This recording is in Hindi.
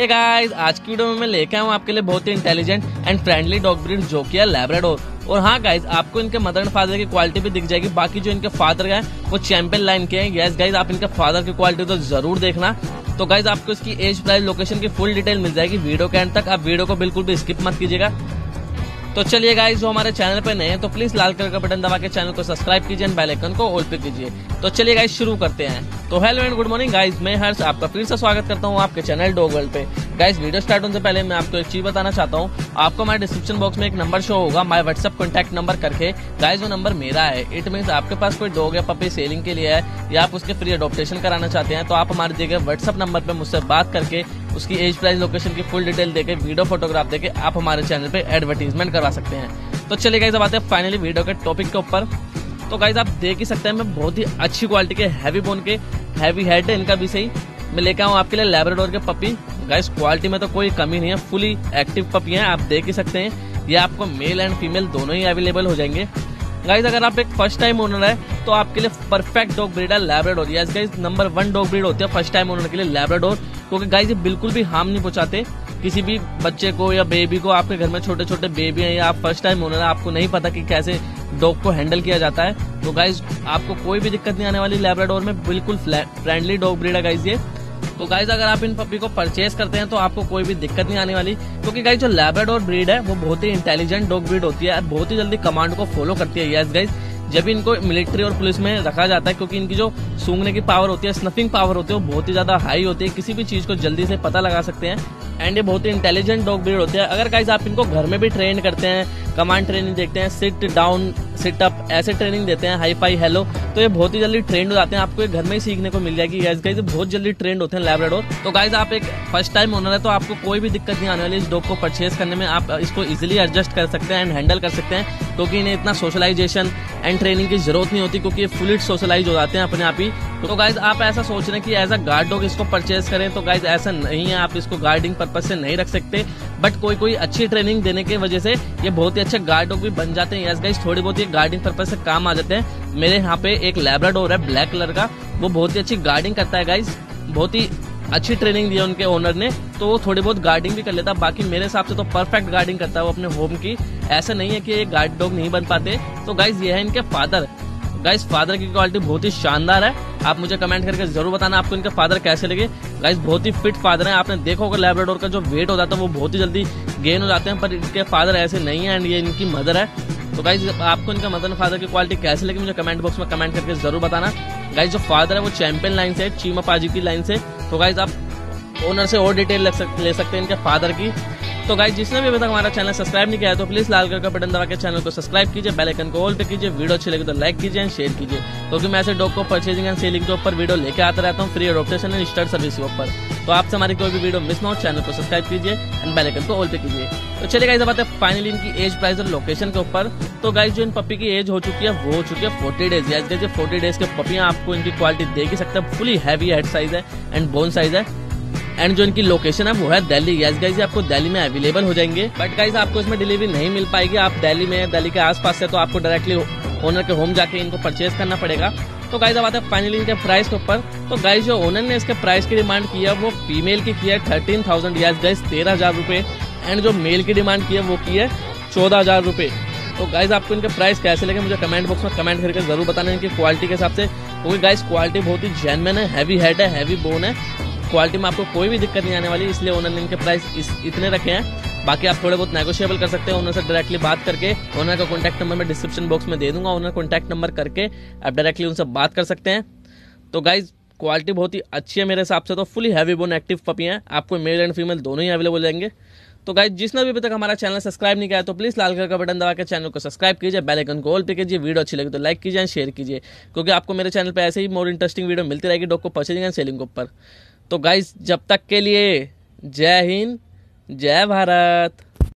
हे गाइस आज की वीडियो में मैं लेके आया हूँ आपके लिए बहुत ही intelligent and friendly dog breed जो कि है लैब्राडोर और हाँ गाइज़ आपको इनके मदर एंड फादर की क्वालिटी भी दिख जाएगी, बाकी जो इनके फादर है, वो चैंपियन लाइन के हैं। यस गाइज़ आप इनके फादर की क्वालिटी तो ज़रूर देखना। तो गाइज़ आपको इसकी एज प्राइस लोकेशन की फुल डिटेल मिल जाएगी वीडियो के एंड तक। आप वीडियो को बिल्कुल भी स्किप मत कीजिएगा। तो चलिए गाइज़ जो हमारे चैनल पे नए हैं तो प्लीज़ लाल कलर का बटन दबा के चैनल को सब्सक्राइब कीजिए एंड बेल आइकन को ऑल पे कीजिए। तो चलिए गाइज़ शुरू करते हैं। तो hello and good morning guys मैं हर्ष, आपका फिर से स्वागत करता हूँ आपके चैनल डॉग वर्ल्ड पे। गाइस वीडियो स्टार्ट होने से पहले मैं आपको एक चीज़ बताना चाहता हूँ। आपको हमारे डिस्क्रिप्शन बॉक्स में एक नंबर शो होगा माय व्हाट्सएप कॉन्टैक्ट नंबर करके। गाइस वो नंबर मेरा है। इट मीन आपके पास कोई डॉग या पपी सेलिंग के लिए है, या आप उसके फ्री अडोप्टेशन कराना चाहते हैं तो आप हमारे दिए गए व्हाट्सएप नंबर पर मुझसे बात करके, उसकी एज प्राइस लोकेशन की फुल डिटेल देके वीडियो फोटोग्राफ देके आप हमारे चैनल पे एडवर्टीजमेंट करवा सकते हैं। तो चलिए गाइज़ अब आते हैं फाइनली वीडियो के टॉपिक के ऊपर। तो गाइज़ आप देख ही सकते हैं, मैं बहुत ही अच्छी क्वालिटी के हैवी बोन के हैवी हेड है इनका भी सही। मैं लेकर आऊँ आपके लिए लेबरेडोर के पपी गाइज़ क्वालिटी में तो कोई कमी नहीं है फुली एक्टिव पपी है, आप देख ही सकते हैं। ये आपको मेल एंड फीमेल दोनों ही अवेलेबल हो जाएँगे। गाइज़ अगर आप एक फ़र्स्ट टाइम ओनर है तो आपके लिए परफेक्ट डॉग ब्रीड है Labrador yes number one dog breed होती है फ़र्स्ट टाइम ओनर के लिए लैब्राडोर क्योंकि गाइज़ ये बिल्कुल भी हार्म नहीं पहुंचाते। किसी भी बच्चे को या बेबी को, आपके घर में छोटे छोटे बेबी हैं या आप फ़र्स्ट टाइम ओनर है, आपको नहीं पता कि कैसे डॉग को हैंडल किया जाता है। तो गाइज़ आपको कोई भी दिक्कत नहीं आने वाली लेब्राडोर में। बिल्कुल फ्रेंडली डॉग ब्रीड है गाइज़ ये। तो गाइज़ अगर आप इन पपी को परचेज करते हैं तो आपको कोई भी दिक्कत नहीं आने वाली। क्योंकि गाइज़ जो लेब्राडोर ब्रीड है, वो बहुत ही इंटेलिजेंट डॉग ब्रीड होती है और बहुत ही जल्दी कमांड को फॉलो करती है। यस गाइज़ जब इनको मिलिट्री और पुलिस में रखा जाता है, क्योंकि इनकी जो सूंघने की पावर होती है स्नफिंग पावर होती है, वो बहुत ही ज़्यादा हाई होती है। किसी भी चीज़ को जल्दी से पता लगा सकते हैं। एंड ये बहुत ही इंटेलिजेंट डॉग ब्रीड होते हैं। अगर गाइज़ आप इनको घर में भी ट्रेन करते हैं कमांड ट्रेनिंग देखते हैं सिट डाउन सिट अप ऐसे ट्रेनिंग देते हैं हाई फाई हेलो तो ये बहुत ही जल्दी ट्रेंड हो जाते हैं, आपको ये घर में ही सीखने को मिल जाएगी। गाइज़ गाइज़ बहुत जल्दी ट्रेंड होते हैं लैब्राडोर तो गाइज़ आप एक फ़र्स्ट टाइम ओनर है तो आपको कोई भी दिक्कत नहीं आने वाली इस डॉग को परचेज करने में। आप इसको इजिली एडजस्ट कर सकते हैं एंड हैंडल कर सकते हैं, क्योंकि इन्हें इतना सोशलाइजेशन एंड ट्रेनिंग की ज़रूरत नहीं होती, क्योंकि ये फुली सोशलाइज हो जाते हैं अपने आप ही। तो गाइज़ आप ऐसा सोच रहे हैं कि एज अ गार्ड डॉग इसको परचेज करें तो गाइज़ ऐसा नहीं है। आप इसको गार्डिंग पर्पज से नहीं रख सकते। बट कोई कोई अच्छी ट्रेनिंग देने की वजह से ये बहुत ही अच्छे गार्ड डॉग भी बन जाते हैं। यस गाइज़ थोड़ी बहुत ये गार्डिंग पर्पज से काम आ जाते हैं। मेरे यहाँ पे एक लेब्राडोर है ब्लैक कलर का। वो बहुत ही अच्छी गार्डिंग करता है गाइज़ बहुत ही अच्छी ट्रेनिंग दी है उनके ओनर ने। तो वो थोड़ी बहुत गार्डिंग भी कर लेता। बाकी मेरे हिसाब से तो परफेक्ट गार्डिंग करता है वो अपने होम की। ऐसा नहीं है कि ये गार्ड डॉग नहीं बन पाते। तो गाइज़ ये है इनके फादर गाइज़ फादर की क्वालिटी बहुत ही शानदार है। आप मुझे कमेंट करके ज़रूर बताना आपको इनके फादर कैसे लगे। गाइज़ बहुत ही फिट फादर है। आपने देखा होगा लेब्राडोर का जो वेट हो जाता है वो बहुत ही जल्दी गेन हो जाते हैं, पर इनके फादर ऐसे नहीं है एंड ये इनकी मदर है। तो गाइज़ आपको इनका मदर फादर की क्वालिटी कैसे लगी मुझे कमेंट बॉक्स में कमेंट करके ज़रूर बताना। गाइज़ जो फादर है वो चैंपियन लाइन से चीमा पाजी की लाइन से तो गाइज़ आप ओनर से और डिटेल ले सकते हैं इनके फादर की। तो गाइज़ जिसने भी अभी तक हमारा चैनल सब्सक्राइब नहीं किया है तो प्लीज़ लाल कलर का बटन दबा के चैनल को सब्सक्राइब कीजिए बेल आइकन को ऑल पे कीजिए वीडियो अच्छी लगी तो लाइक कीजिए एंड शेयर कीजिए। क्योंकि मैं ऐसे डॉग को परचेजिंग एंड सेलिंग के ऊपर वीडियो लेके आता रहता हूँ free adoption and start service के ऊपर। तो आपसे हमारी कोई भी वीडियो मिस ना हो चैनल को सब्सक्राइब कीजिए एंड बेल आइकन को ऑल पे कीजिए। तो चलिए गाइज़ बात है फाइनली इनकी एज प्राइस और लोकेशन के ऊपर। तो गाइज़ जो इन पपी की एज हो चुकी है, वो हो चुकी है फोर्टी डेज़ याद फोर्टी डेज़ के पपियाँ आपको इनकी क्वालिटी देख ही सकते हैं फुली हैवी हेड साइज़ है एंड बोन साइज़ है। एंड जो इनकी लोकेशन है, वो है दिल्ली। यस गाइज़ आपको दिल्ली में अवेलेबल हो जाएँगे। बट गाइज़ आपको इसमें डिलीवरी नहीं मिल पाएगी। आप दिल्ली में, दिल्ली के आसपास से तो आपको डायरेक्टली ओनर के होम जाके इनको परचेज करना पड़ेगा। तो गाइज़ अब आते हैं फाइनली इनके प्राइस के ऊपर। तो गाइज़ जो ओनर ने इसके प्राइस की डिमांड की है, वो फीमेल की की है थर्टीन थाउज़ेंड यस गाइज़ तेरह हज़ार रूपए। एंड जो मेल की डिमांड की है, वो की है चौदह हज़ार रूपए। तो गाइज़ आपको इनके प्राइस कैसे लगे, मुझे कमेंट बॉक्स में कमेंट करके ज़रूर बताना इनकी क्वालिटी के हिसाब से। क्योंकि गाइज़ क्वालिटी बहुत ही जेनमेन है हैवी हेड है हैवी बोन है। क्वालिटी में आपको कोई भी दिक्कत नहीं आने वाली इसलिए ओनर ने इनके प्राइस इस, इतने रखे हैं। बाकी आप थोड़े बहुत नेगोशिएबल कर सकते हैं ओनर से डायरेक्टली बात करके ओनर का कॉन्टैक्ट नंबर मैं डिस्क्रिप्शन बॉक्स में दे दूँगा ओनर कॉन्टैक्ट नंबर करके आप डायरेक्टली उनसे बात कर सकते हैं। तो गाइज़ क्वालिटी बहुत ही अच्छी है मेरे हिसाब से तो fully heavy bone active puppy है। आपको मेल एंड फीमेल दोनों ही अवेलेबल जाएँगे तो गाइज़ जिसने भी अभी तक हमारा चैनल सब्सक्राइब नहीं किया तो प्लीज़ लाल कलर का बटन दबा के चैनल को सब्सक्राइब कीजिए बेल आइकन को ऑल पे कीजिए वीडियो अच्छी लगी तो लाइक कीजिए शेयर कीजिए। क्योंकि आपको मेरे चैनल पर ऐसे ही मोर इंटरेस्टिंग वीडियो मिलती रहेगी डॉग को परचेजिंग एंड सेलिंग के ऊपर। तो गाइस जब तक के लिए जय हिंद जय भारत।